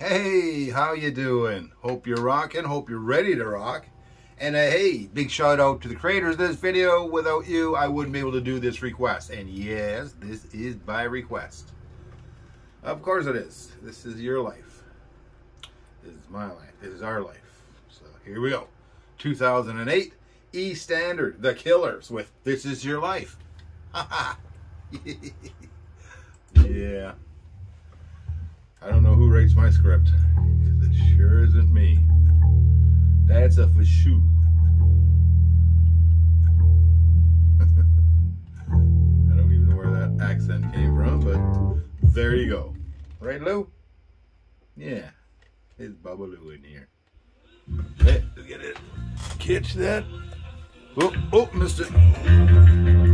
Hey, how you doing? Hope you're rocking. Hope you're ready to rock. And uh, hey, big shout out to the creators of this video. Without you, I wouldn't be able to do this request. And yes, this is by request. Of course it is. This is your life. This is my life. This is our life. So here we go. 2008 E Standard, The Killers with This Is Your Life. Yeah. Writes my script. Because it sure isn't me. That's a for sure. I don't even know where that accent came from, but there you go. Right, Lou? Yeah. It's Bubba Lou in here. Hey, look at it. Catch that. Oh, oh, missed it.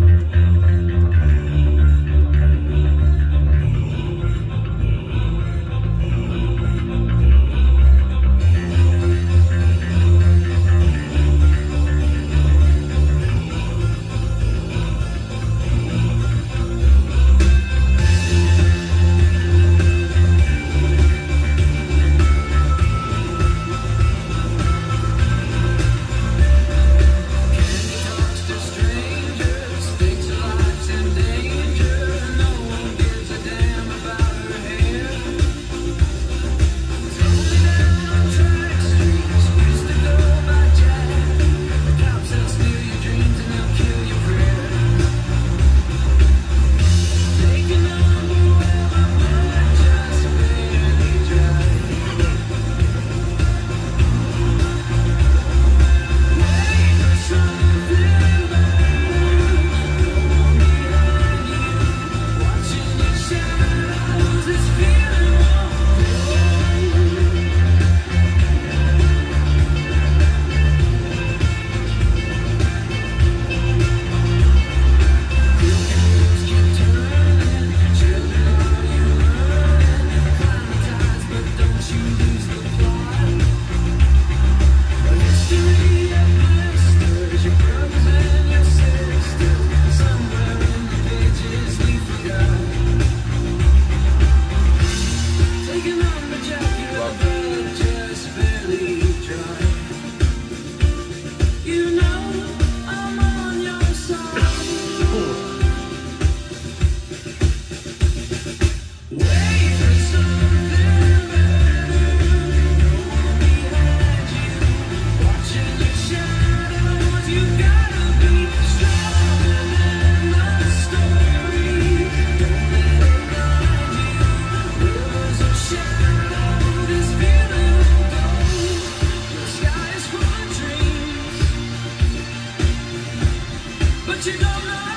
but you know.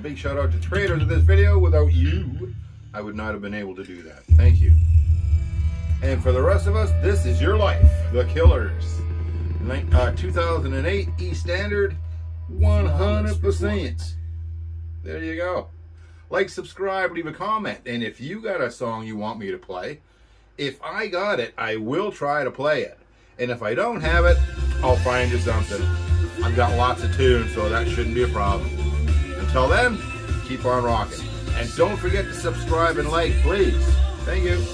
Big shout out to creators of this video. Without you, I would not have been able to do that. Thank you. And for the rest of us, this is your life. The Killers. Uh, 2008 E Standard 100%. There you go. Like, subscribe, leave a comment. And if you got a song you want me to play, if I got it, I will try to play it. And if I don't have it, I'll find you something. I've got lots of tunes, so that shouldn't be a problem. Until then, keep on rocking. And don't forget to subscribe and like, please. Thank you.